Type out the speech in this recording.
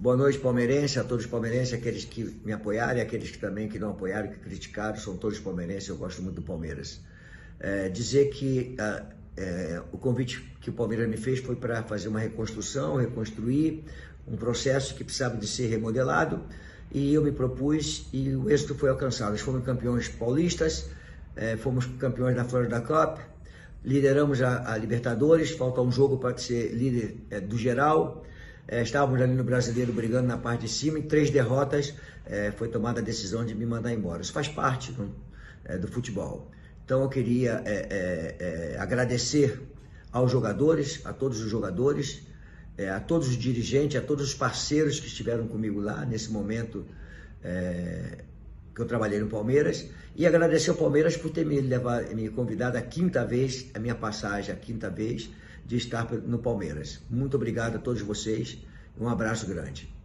Boa noite, palmeirense, a todos os palmeirenses, aqueles que me apoiaram e aqueles que também que não apoiaram, que criticaram, são todos palmeirenses, eu gosto muito do Palmeiras. É, dizer que ah, é, o convite que o Palmeiras me fez foi para fazer uma reconstrução, reconstruir um processo que precisava de ser remodelado e eu me propus e o êxito foi alcançado. Nós fomos campeões paulistas, é, fomos campeões da Florida Cup, lideramos a, a Libertadores, falta um jogo para ser líder é, do geral, é, estávamos ali no Brasileiro brigando na parte de cima, em três derrotas é, foi tomada a decisão de me mandar embora. Isso faz parte do, é, do futebol. Então eu queria é, é, é, agradecer aos jogadores, a todos os jogadores, a todos os dirigentes, a todos os parceiros que estiveram comigo lá nesse momento que eu trabalhei no Palmeiras e agradecer ao Palmeiras por ter me levado, me convidado a quinta vez, a minha passagem a quinta vez de estar no Palmeiras. Muito obrigado a todos vocês. Um abraço grande.